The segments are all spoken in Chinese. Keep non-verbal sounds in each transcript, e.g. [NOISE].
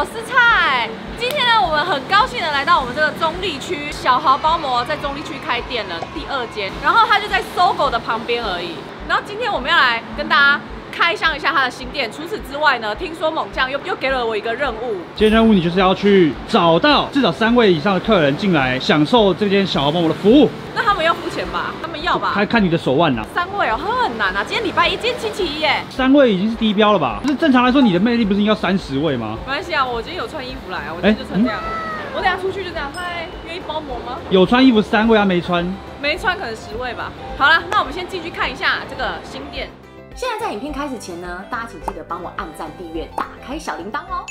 我是菜。今天呢，我们很高兴的来到我们这个中立区小豪包膜在中立区开店了，第二间。然后它就在搜狗的旁边而已。然后今天我们要来跟大家开箱一下它的新店。除此之外呢，听说猛将又又给了我一个任务，今天任务你就是要去找到至少三位以上的客人进来享受这间小豪包膜的服务，那要付钱吧？他们要吧？还看你的手腕呐、三位哦，很难啊。今天礼拜一，今天星期一耶。三位已经是低标了吧？就是正常来说，你的魅力不是应该三十位吗？没关系啊，我今天有穿衣服来啊，我今天就穿这样。我等下出去就这样，嗨，愿意包膜吗？有穿衣服三位，啊没穿。没穿可能十位吧。好了，那我们先进去看一下这个新店。现在在影片开始前呢，大家请记得帮我按赞、订阅、打开小铃铛哦。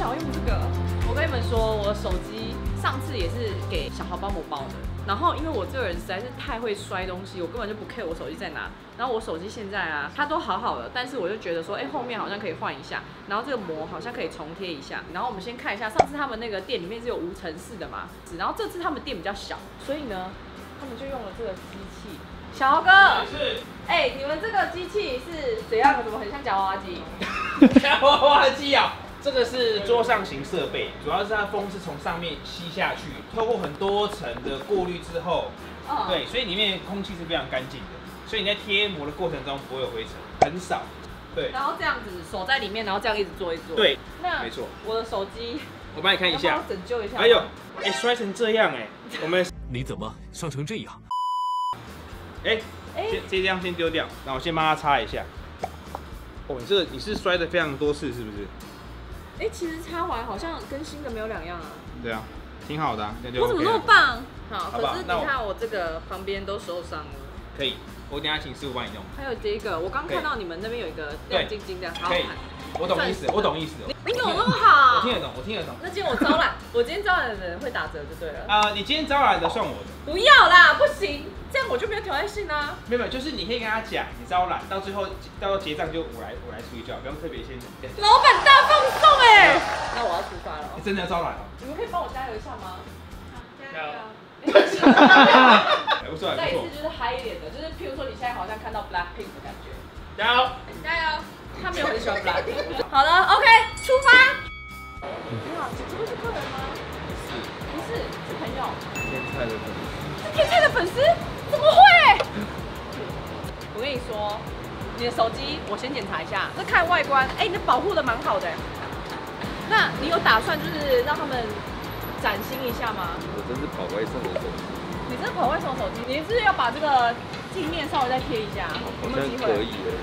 想要用这个。我跟你们说，我的手机上次也是给小豪包膜包的，然后因为我这个人实在是太会摔东西，我根本就不 care 我手机在哪。然后我手机现在啊，它都好好的，但是我就觉得说，哎、后面好像可以换一下，然后这个膜好像可以重贴一下。然后我们先看一下，上次他们那个店里面是有无尘室的嘛，然后这次他们店比较小，所以呢，他们就用了这个机器。小豪哥，是哎、你们这个机器是怎样的？怎么很像夹娃娃机？[LAUGHS] [LAUGHS] 夹娃娃机啊！这个是桌上型设备，主要是它风是从上面吸下去，透过很多层的过滤之后，嗯，对，所以里面空气是非常干净的，所以你在贴膜的过程中不会有灰尘，很少。对，然后这样子手在里面，然后这样一直做一直做。，对，那没错。我的手机我帮你看一下。拯救一下。哎呦，哎，摔成这样哎，[LAUGHS] 我们你怎么伤成这样？哎，哎、先这样先丢掉，然后我先帮它擦一下。哦，你这你是摔的非常多次是不是？哎、其实插完好像跟新的没有两样啊。对啊，挺好的、我怎么那么棒？好，好可是你看我这个旁边都受伤了。可以，我等一下请师傅帮你弄。还有这个，我刚看到你们那边有一个亮晶晶的，好好可以看。我懂意思，我懂意思。你你怎么那么我听？得懂，我听得懂。那今天我招揽，我今天招揽的人会打折就对了。啊、你今天招揽的算我的，不要啦，不行，这样我就没有挑战性啦。没有，没有就是你可以跟他讲，你招揽，到最后到时候结账就我来我来处理就好，不用特别先。老板大放送哎、你。真的要招揽哦？你们可以帮我加油一下吗？加油再一次。就是嗨一点的，就是譬如说你现在好像看到 Blackpink 的感觉。加油！加油！他没有很喜欢 Blackpink。好了，OK，出发。你好，这不是客人吗？不是，是朋友。天菜的粉是天菜的粉丝？怎么会？我跟你说，你的手机我先检查一下，这看外观，哎、你的保护的蛮好的。那你有打算就是让他们崭新一下吗？我真是跑外送的手机，你真是跑外送手机，你是不是要把这个镜面稍微再贴一下？有好像没有机会？可以耶。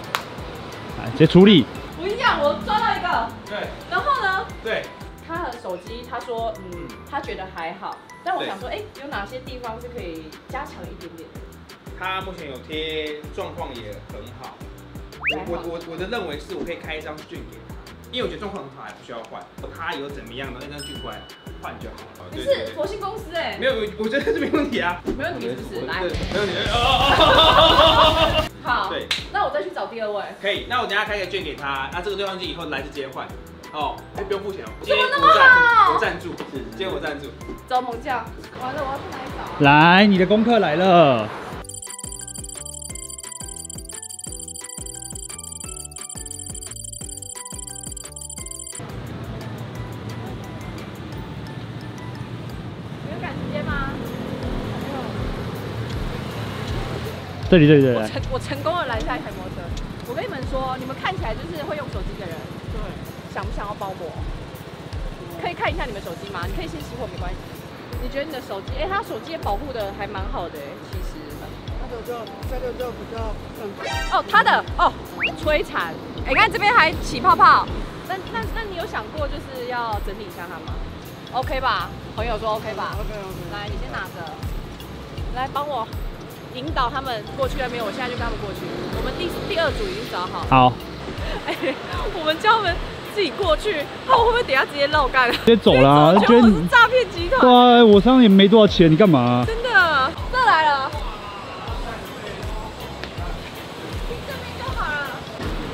来，直接处理。不一样，我抓到一个，对然后呢，对，他的手机，他说，嗯，他觉得还好，但我想说，哎、有哪些地方是可以加强一点点的？他目前有贴，状况也很好。我我我我的认为是我可以开一张券给他，因为我觉得状况很好，还不需要换。他有怎么样的那张券过来换就好了。你是佛系公司哎、没有，我我觉得是没问题啊。没问题是不是？来，，没问题。好，对，那我再去找第二位。可以。那我等下开个券给他，那这个兑换券以后来就直接换。哦，哎，不用付钱哦。今天怎么那么我赞好我赞助，今天我赞助。找猛将，完了，我要去哪里找啊？来，你的功课来了。这里，这里，这里。我成我成功的拦下一台摩托车。我跟你们说，你们看起来就是会用手机的人，对，想不想要包膜？可以看一下你们手机吗？你可以先熄火，没关系。你觉得你的手机，哎、他手机也保护的还蛮好的、哎，其实。那个就这个就比较更哦，他的哦，摧残。哎、你看这边还起泡泡。那那那你有想过就是要整理一下它吗？OK 吧？朋友说 OK 吧？OK OK。来，你先拿着，来帮我引导他们过去那边。我现在就跟他们过去。我们第第二组已经找好。好，哎、我们叫他们自己过去，他们会不会等一下直接绕干？直接走啦觉得我是诈骗集团。对啊，我身上也没多少钱，你干嘛？真的，这来了，这边就好了，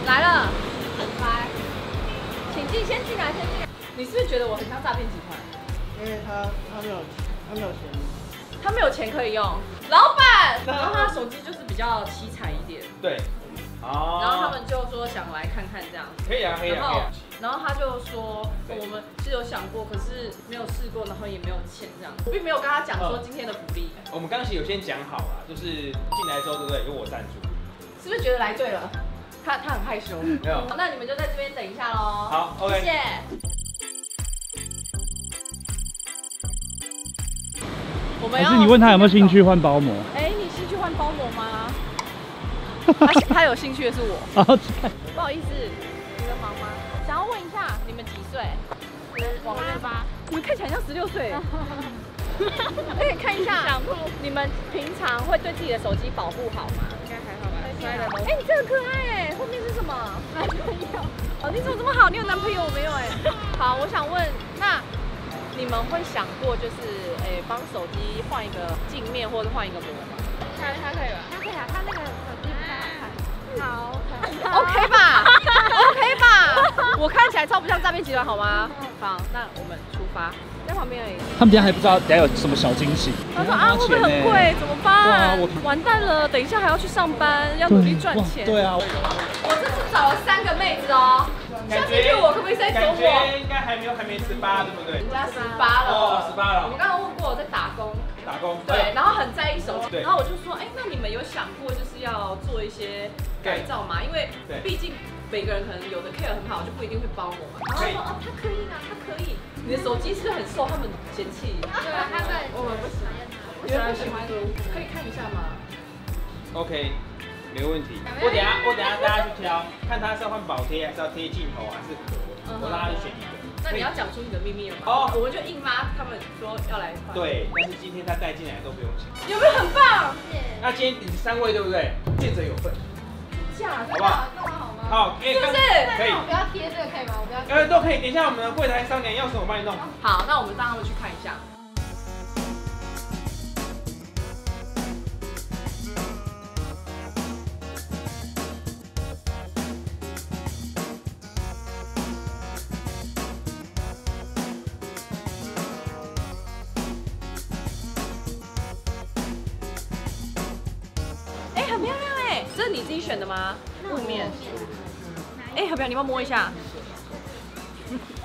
来了，来，先进来。你是不是觉得我很像诈骗集团？因为他他没有他没有钱，他没有钱可以用，老板。然后他的手机就是比较凄惨一点，对，哦，然后他们就说想来看看这样。可以啊，可以啊，然后可以啊。，然后他就说，我们是有想过，可是没有试过，然后也没有钱这样。我并没有跟他讲说今天的福利，我们刚刚其实有先讲好了，就是进来之后，对不对？由我赞助。是不是觉得来对了？他他很害羞。没有那你们就在这边等一下喽。好，OK 谢谢。我们要还是你问他有没有兴趣？换包膜？哎，你兴趣换包膜吗？[LAUGHS] 他他有兴趣的是我。不好意思，你们忙吗？想要问一下，你们几岁？往十八。你们看起来像十六岁。[LAUGHS] 可以看一下，你们平常会对自己的手机保护好吗？应该还好吧。哎，你这很可爱哎，后面是什么？男朋友。哦，你怎么这么好？你有男朋友我没有哎？好，我想问，那你们会想过就是哎帮手机换一个镜面或者换一个膜吗？他他可以吧？他可以啊，他那个手机不太好看。好，OK 吧？OK 吧？我看起来超不像诈骗集团好吗？好，那我们出发，在旁边而已。他们等一下还不知道等下有什么小惊喜。他说啊，会不会很贵？怎么对啊办我？完蛋了，等一下还要去上班，要努力赚钱。对啊，我这次找了三个妹子哦，下次去我可不可以再走感我？觉应该还没有还没十八，对不对人？家十八了，哦十八了我们刚刚问过我在打工，打工。对，然后很在意手机，对然后我就说，哎，那你们有想过就是要做一些改造吗？因为毕竟每个人可能有的 care 很好，就不一定会包我嘛。然后他说，哦，他可以啊，他可以。你的手机是不是很受他们嫌弃？对啊，他们我们不喜欢，你们不喜欢，可以看一下吗？OK，没有问题。我等下我等下大家去挑，看他是要换保贴，还是要贴镜头，还是壳，我让他去选一个。那你要讲出你的秘密了吗？哦我们就硬拉他们说要来换。，对，但是今天他带进来都不用钱。有没有很棒？那今天你三位对不对？见者有份，假的好不好？好是不是？可以我不要贴这个可以吗？我不要。呃，都可以。等一下我们的柜台商量要什么，我帮你弄。好，那我们让他们去看一下。这是你自己选的吗？雾面。哎，要不要，你帮我摸一下。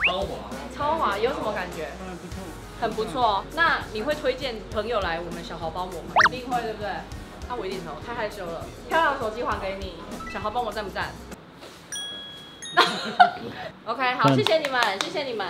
超滑超滑有什么感觉？很不错。那你会推荐朋友来我们小豪包膜吗？肯定会，对不对？啊，我一点头，太害羞了。漂亮的手机还给你，小豪帮我赞不赞？OK，好，谢谢你们，谢谢你们。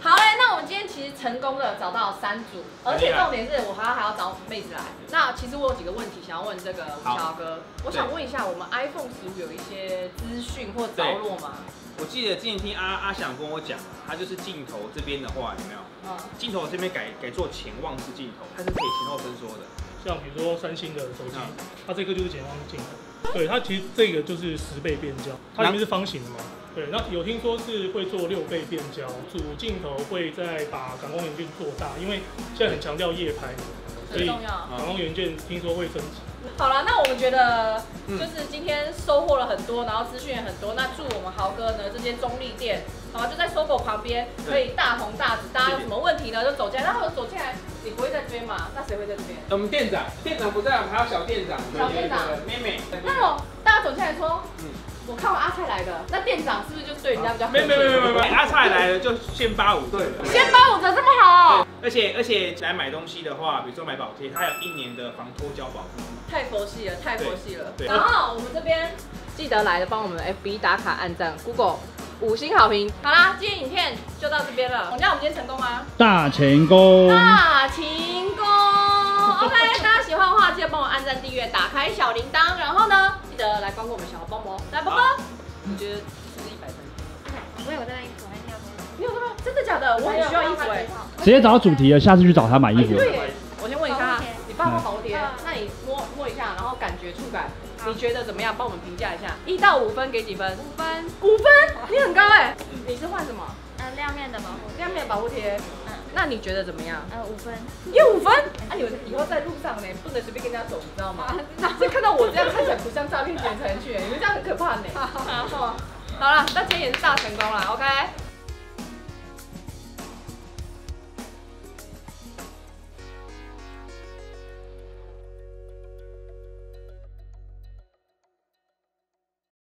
好嘞，那我们今天其实成功的找到三组，而且重点是我还要还要找妹子来。那其实我有几个问题想要问这个吴小哥，我想问一下，我们 iPhone 十五有一些资讯或着落吗？我记得之前听阿阿翔跟我讲，他就是镜头这边的话，有没有？嗯，镜头这边改改做潜望式镜头，它是可以前后伸缩的。像比如说三星的手机嗯，它这个就是潜望镜头，对，它其实这个就是十倍变焦，它里面是方形的嘛，对，那有听说是会做六倍变焦，主镜头会再把感光元件做大，因为现在很强调夜拍，所以很重要。感光元件听说会升级。好了，那我们觉得嗯就是今天收获了很多，然后资讯也很多。那祝我们豪哥呢这间中立店，好吧，就在搜狗旁边，可以大红大紫。大家有什么问题呢，就走进来。然后走进来，你不会在这边吗？那谁会在这边？我们店长，店长不在，我们还有小店长，小店长妹妹。那种大家走进来说，嗯我看完阿菜来的，那店长是不是就对人家比较？没没没没没没，阿菜来了就先八五对了。先八五的这么好，而且而且来买东西的话，比如说买保贴，它有一年的防脱胶保护。太佛系了，太佛系了。然后我们这边记得来的帮我们 FB 打卡、按赞、Google 五星好评。好啦，今天影片就到这边了。洪家，我们今天成功吗？大成功。大成功。OK，大家喜欢的话，记得帮我按赞、订阅、打开小铃铛，然后呢，记得来光顾我们小红包膜。来，包包，你觉得是不是一百分？我有这件衣服，还是要你有这么真的假的？我很需要衣服哎。直接找到主题了，下次去找他买衣服。对，我先问一下你爸爸保护贴嗯，那你摸摸一下，然后感觉触感，你觉得怎么样？帮我们评价一下，一到五分给几分？五分，五分，你很高哎。你是换什么？呃，亮面的保护，亮面保护贴。嗯，那你觉得怎么样？呃，五分，也五分？啊，你们以后在路上呢，不能随便跟人家走，你知道吗？[LAUGHS] 就看到我这样看起来不像诈骗集团才能去，你们这样很可怕呢。[LAUGHS] 好了，那今天也是大成功了，OK。